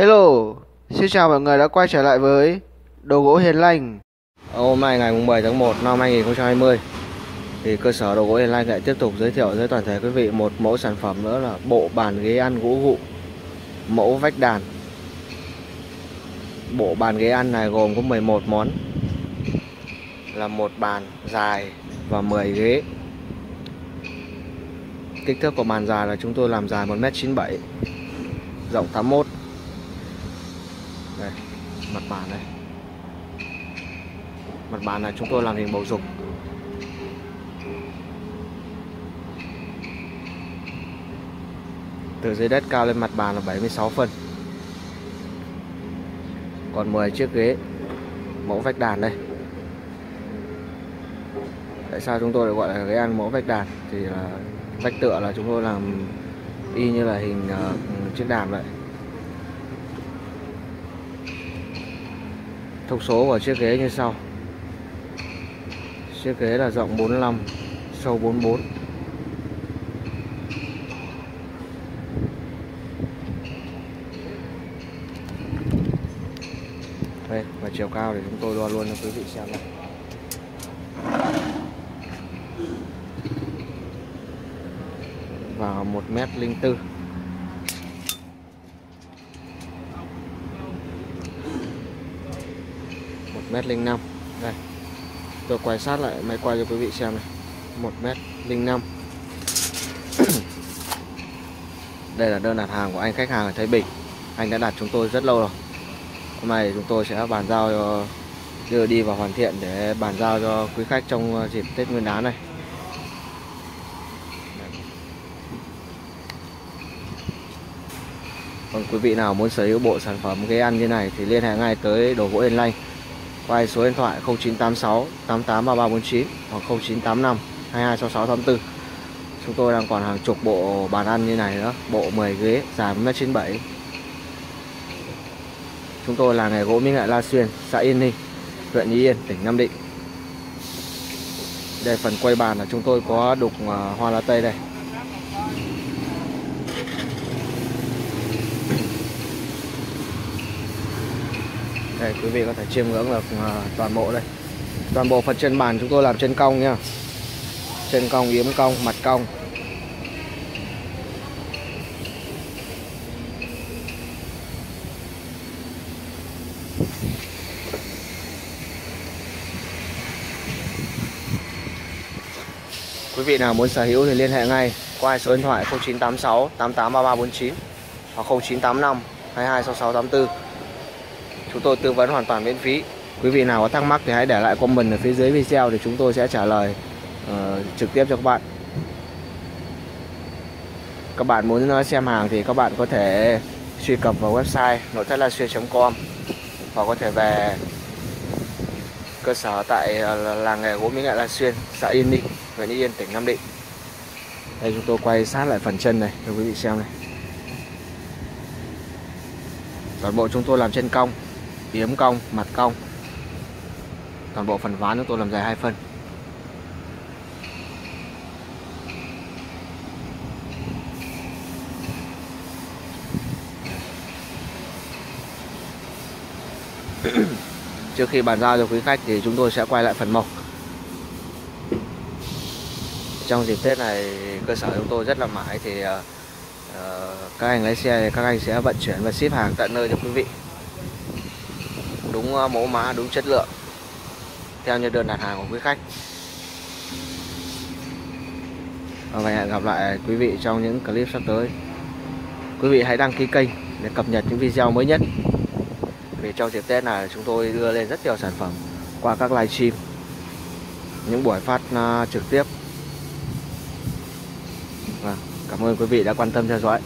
Hello, xin chào mọi người đã quay trở lại với Đồ gỗ Hiền Lành. Hôm nay ngày 7 tháng 1 năm 2020 Thì cơ sở Đồ gỗ Hiền Lành lại tiếp tục giới thiệu với toàn thể quý vị một mẫu sản phẩm nữa là bộ bàn ghế ăn gỗ vụ Mẫu vách đàn. Bộ bàn ghế ăn này gồm có 11 món Là một bàn dài và 10 ghế. Kích thước của bàn dài là chúng tôi làm dài 1m97 Rộng 81 đây mặt bàn này mặt bàn này chúng tôi làm hình bầu dục. Từ dưới đất cao lên mặt bàn là 76 phân. Còn 10 chiếc ghế mẫu vách đàn đây. Tại sao chúng tôi lại gọi là ghế ăn mẫu vách đàn? Thì là vách tựa là chúng tôi làm y như là hình uh, chiếc đàn vậy. Thông số của chiếc ghế như sau. Chiếc ghế là rộng 45 Sâu 44 Đây, và chiều cao thì chúng tôi đo luôn cho quý vị xem này Vào 1m04 linh năm. Đây. Tôi quay sát lại, máy quay cho quý vị xem này. một mét linh năm. Đây là đơn đặt hàng của anh khách hàng ở Thái Bình. Anh đã đặt chúng tôi rất lâu rồi. Hôm nay chúng tôi sẽ bàn giao cho, đưa đi và hoàn thiện để bàn giao cho quý khách trong ờ, dịp Tết Nguyên đán này. Còn quý vị nào muốn sở hữu bộ sản phẩm ghế ăn như này thì liên hệ ngay tới đồ gỗ Yên Lanh vay số điện thoại 0986 883349 hoặc 0985 226684. Chúng tôi đang còn hàng chục bộ bàn ăn như này nữa, bộ 10 ghế dài 1m97. Chúng tôi là nghề gỗ Minh Ngại La Xuyên, xã Yên Ninh, huyện Ý Yên, tỉnh Nam Định. Đây phần quay bàn là chúng tôi có đục ờ, hoa lá tây đây. Đây, quý vị có thể chiêm ngưỡng được à, toàn bộ đây. Toàn bộ phần chân bàn chúng tôi làm trên cong nha. Trên cong, yếm cong, mặt cong. Quý vị nào muốn sở hữu thì liên hệ ngay qua số điện thoại 0986 883349 hoặc 0985 226684 chúng tôi tư vấn hoàn toàn miễn phí quý vị nào có thắc mắc thì hãy để lại comment ở phía dưới video thì chúng tôi sẽ trả lời uh, trực tiếp cho các bạn các bạn muốn xem hàng thì các bạn có thể truy cập vào website nội thất la xuyên.com hoặc có thể về cơ sở tại ờ, làng nghề gỗ mỹ nghệ La Xuyên, xã Yên Ninh, huyện Yên, tỉnh Nam Định. Đây chúng tôi quay sát lại phần chân này cho quý vị xem này. Toàn bộ chúng tôi làm chân cong yếm cong mặt cong. Toàn bộ phần ván chúng tôi làm dài hai phân trước khi bàn giao cho quý khách thì chúng tôi sẽ quay lại phần mộc. Trong dịp Tết này cơ sở chúng tôi rất là mãi thì uh, các anh lái xe các anh sẽ vận chuyển và ship hàng tận nơi cho quý vị đúng ờ, mẫu mã, đúng chất lượng. Theo như đơn đặt hàng của quý khách. Và hẹn gặp lại quý vị trong những clip sắp tới. Quý vị hãy đăng ký kênh để cập nhật những video mới nhất. Vì trong dịp Tết này, chúng tôi đưa lên rất nhiều sản phẩm qua các livestream. Những buổi phát ờ, trực tiếp. Và cảm ơn quý vị đã quan tâm theo dõi.